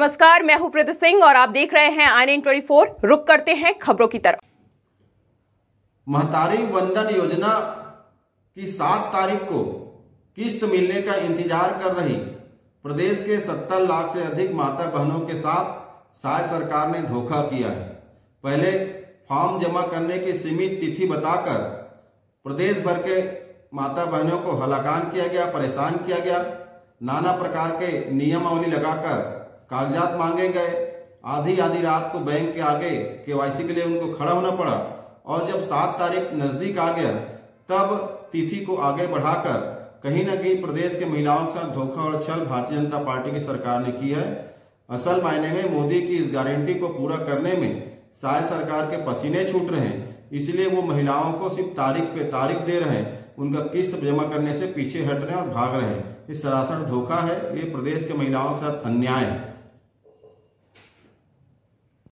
नमस्कार, मैं हूँ प्रीति सिंह और आप देख रहे हैं आई नाइन ट्वेंटी फोर रुक करते हैं खबरों की तरफ़। महतारी वंदन योजना की सात तारीख को किस्त मिलने का इंतज़ार कर रही प्रदेश के सत्तर लाख से अधिक माता बहनों के साथ शायद सरकार ने धोखा किया है। पहले फॉर्म जमा करने की सीमित तिथि बताकर प्रदेश भर के माता बहनों को हलाकान किया गया, परेशान किया गया। नाना प्रकार के नियमावली लगाकर कागजात मांगे गए। आधी आधी रात को बैंक के आगे केवाईसी के लिए उनको खड़ा होना पड़ा। और जब सात तारीख नज़दीक आ गया, तब तिथि को आगे बढ़ाकर कहीं ना कहीं प्रदेश के महिलाओं के साथ धोखा और छल भारतीय जनता पार्टी की सरकार ने की है। असल मायने में मोदी की इस गारंटी को पूरा करने में शायद सरकार के पसीने छूट रहे हैं। इसलिए वो महिलाओं को सिर्फ़ तारीख पे तारीख दे रहे हैं। उनका किस्त जमा करने से पीछे हट रहे हैं और भाग रहे हैं। ये सरासर धोखा है। ये प्रदेश के महिलाओं के साथ अन्याय है।